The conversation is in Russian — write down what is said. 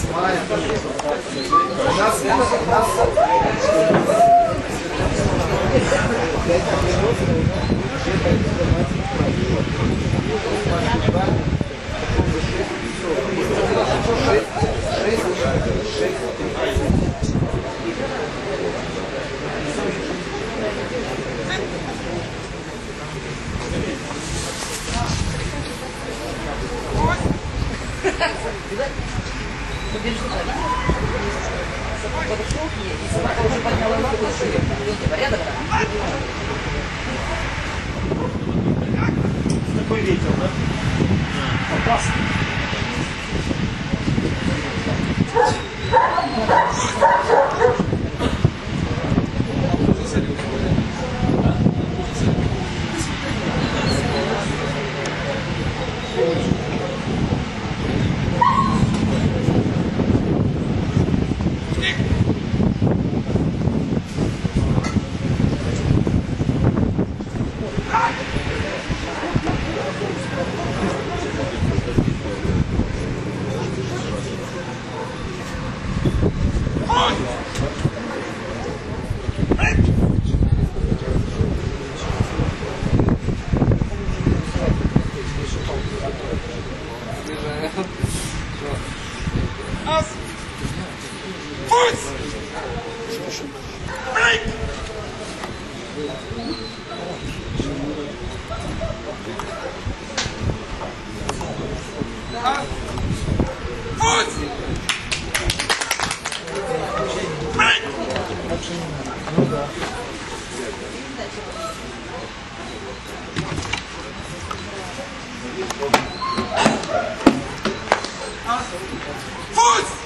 восьмая. У нас, у нас... Thank you. Такой ветер, да? Опасно. As Fuß! Fuz!